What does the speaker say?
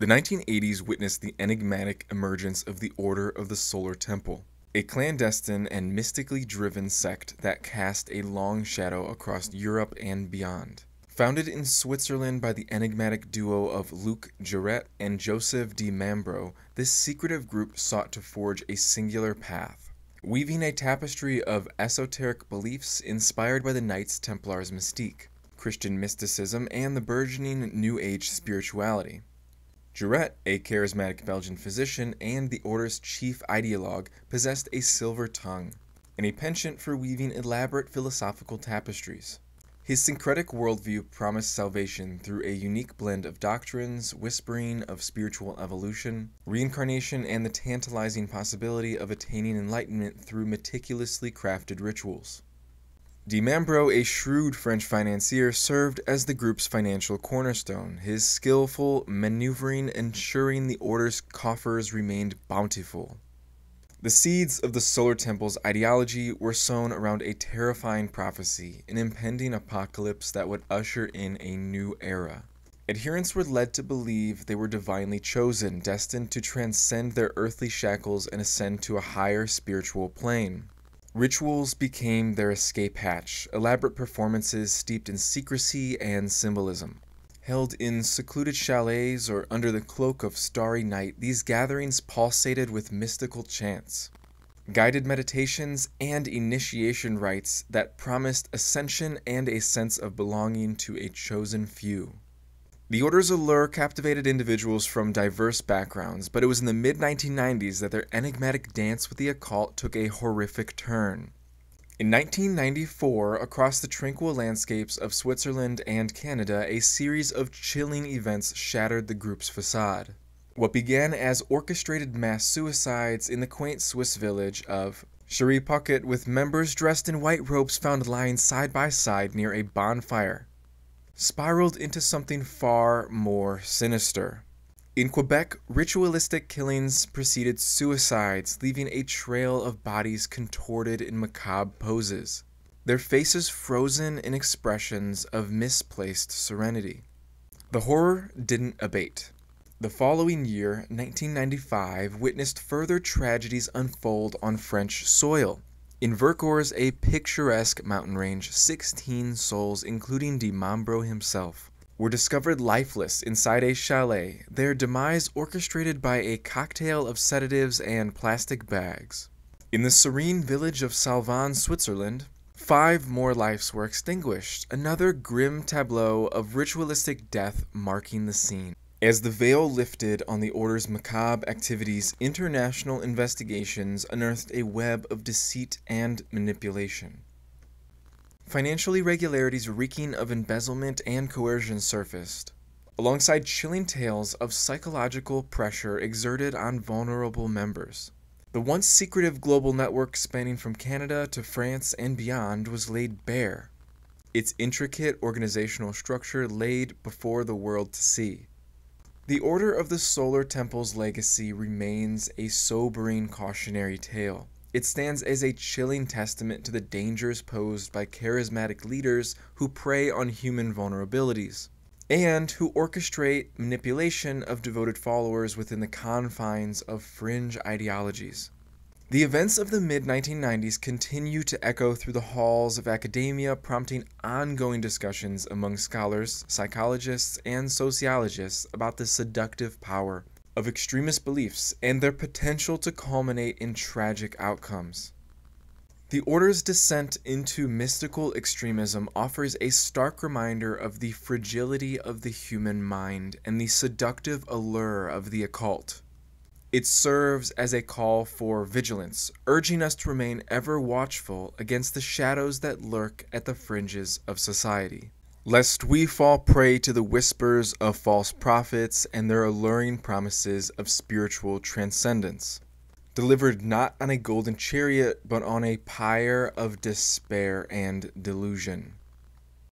The 1980s witnessed the enigmatic emergence of the Order of the Solar Temple, a clandestine and mystically driven sect that cast a long shadow across Europe and beyond. Founded in Switzerland by the enigmatic duo of Luc Jouret and Joseph Di Mambro, this secretive group sought to forge a singular path, weaving a tapestry of esoteric beliefs inspired by the Knights Templar's mystique, Christian mysticism, and the burgeoning New Age spirituality. Jouret, a charismatic Belgian physician and the order's chief ideologue, possessed a silver tongue and a penchant for weaving elaborate philosophical tapestries. His syncretic worldview promised salvation through a unique blend of doctrines, whispering of spiritual evolution, reincarnation, and the tantalizing possibility of attaining enlightenment through meticulously crafted rituals. Di Mambro, a shrewd French financier, served as the group's financial cornerstone, his skillful maneuvering ensuring the order's coffers remained bountiful. The seeds of the Solar Temple's ideology were sown around a terrifying prophecy, an impending apocalypse that would usher in a new era. Adherents were led to believe they were divinely chosen, destined to transcend their earthly shackles and ascend to a higher spiritual plane. Rituals became their escape hatch, elaborate performances steeped in secrecy and symbolism. Held in secluded chalets or under the cloak of starry night, these gatherings pulsated with mystical chants, guided meditations, and initiation rites that promised ascension and a sense of belonging to a chosen few. The Order's allure captivated individuals from diverse backgrounds, but it was in the mid 1990s that their enigmatic dance with the occult took a horrific turn. In 1994, across the tranquil landscapes of Switzerland and Canada, a series of chilling events shattered the group's facade. What began as orchestrated mass suicides in the quaint Swiss village of Chéripocket with members dressed in white robes found lying side by side near a bonfire spiraled into something far more sinister. In Quebec, ritualistic killings preceded suicides, leaving a trail of bodies contorted in macabre poses, their faces frozen in expressions of misplaced serenity. The horror didn't abate. The following year, 1995, witnessed further tragedies unfold on French soil. In Vercors, a picturesque mountain range, 16 souls, including Di Mambro himself, were discovered lifeless inside a chalet, their demise orchestrated by a cocktail of sedatives and plastic bags. In the serene village of Salvan, Switzerland, five more lives were extinguished, another grim tableau of ritualistic death marking the scene. As the veil lifted on the Order's macabre activities, international investigations unearthed a web of deceit and manipulation. Financial irregularities reeking of embezzlement and coercion surfaced, alongside chilling tales of psychological pressure exerted on vulnerable members. The once secretive global network spanning from Canada to France and beyond was laid bare, its intricate organizational structure laid before the world to see. The Order of the Solar Temple's legacy remains a sobering cautionary tale. It stands as a chilling testament to the dangers posed by charismatic leaders who prey on human vulnerabilities and who orchestrate manipulation of devoted followers within the confines of fringe ideologies. The events of the mid 1990s continue to echo through the halls of academia, prompting ongoing discussions among scholars, psychologists, and sociologists about the seductive power of extremist beliefs and their potential to culminate in tragic outcomes. The Order's descent into mystical extremism offers a stark reminder of the fragility of the human mind and the seductive allure of the occult. It serves as a call for vigilance, urging us to remain ever watchful against the shadows that lurk at the fringes of society, lest we fall prey to the whispers of false prophets and their alluring promises of spiritual transcendence, delivered not on a golden chariot, but on a pyre of despair and delusion.